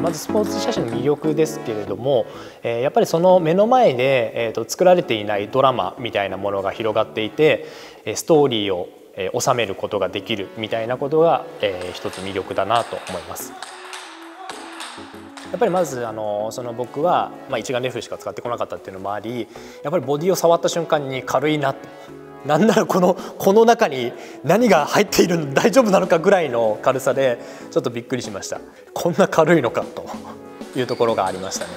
まずスポーツ写真の魅力ですけれども、えやっぱりその目の前で、えー、と作られていないドラマみたいなものが広がっていてストーリーを収めることができるみたいなことが、えー、一つ魅力だなと思います。やっぱりまずあのその僕は、まあ、一眼レフしか使ってこなかったっていうのもありやっぱりボディを触った瞬間に軽いななんならこのこの中に何が入っているの大丈夫なのかぐらいの軽さでちょっとびっくりしました。こんな軽いのかというところがありましたね。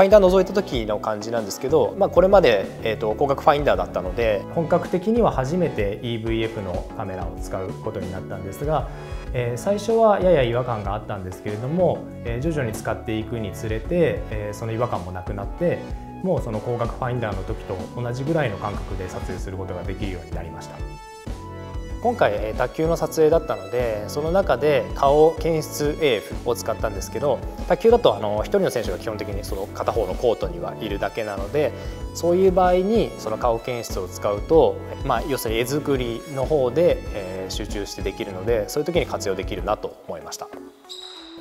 ァインダー覗いた時の感じなんですけど、まあ、これまで、えーと、広角ファインダーだったので本格的には初めて EVF のカメラを使うことになったんですが、えー、最初はやや違和感があったんですけれども、えー、徐々に使っていくにつれて、えー、その違和感もなくなってもうその光学ファインダーの時と同じぐらいの感覚で撮影することができるようになりました。今回卓球の撮影だったのでその中で顔検出 AF を使ったんですけど卓球だとあの1人の選手が基本的にその片方のコートにはいるだけなのでそういう場合にその顔検出を使うと、まあ、要するに絵作りの方で、え集中してできるのでそういう時に活用できるなと思いました。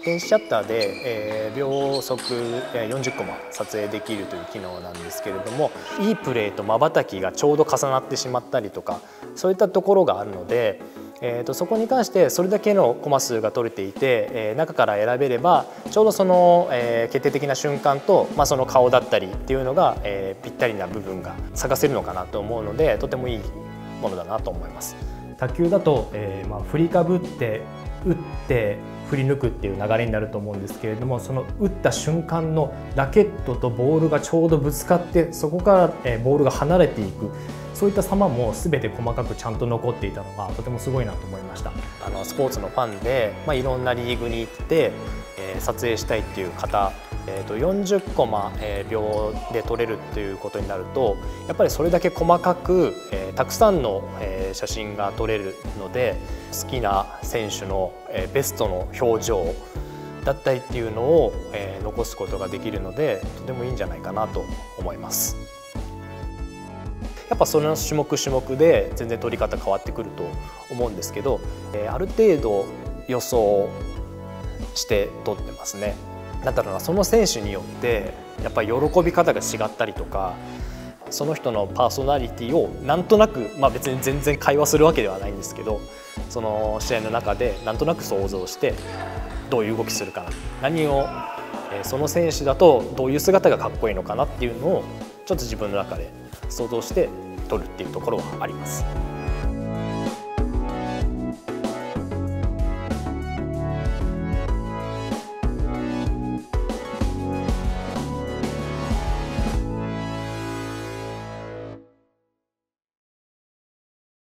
電子シャッターで、えー、秒速40コマ撮影できるという機能なんですけれどもいいプレーとまばたきがちょうど重なってしまったりとかそういったところがあるので、えー、とそこに関してそれだけのコマ数が取れていて、えー、中から選べればちょうどその、えー、決定的な瞬間と、まあ、その顔だったりっていうのが、えー、ぴったりな部分が探せるのかなと思うのでとてもいいものだなと思います。卓球だと、えーまあ、振りかぶって打って振り抜くっていう流れになると思うんですけれどもその打った瞬間のラケットとボールがちょうどぶつかってそこからボールが離れていく。そういった様も全て細かくちゃんと残っていたのがとてもすごいなと思いました。あのスポーツのファンで、まあ、いろんなリーグに行って、えー、撮影したいっていう方えー、と40コマ、えー、秒で撮れるっていうことになるとやっぱりそれだけ細かく、えー、たくさんの、え、写真が撮れるので好きな選手の、え、ベストの表情だったりっていうのを、え、残すことができるのでとてもいいんじゃないかなと思います。やっぱそれの種目種目で全然撮り方変わってくると思うんですけど、え、ある程度予想して撮ってますね。なんだろうなその選手によってやっぱり喜び方が違ったりとかその人のパーソナリティをなんとなく、まあ、別に全然会話するわけではないんですけどその試合の中でなんとなく想像してどういう動きするかな何をその選手だとどういう姿がかっこいいのかなっていうのをちょっと自分の中で想像して撮るっていうところはあります。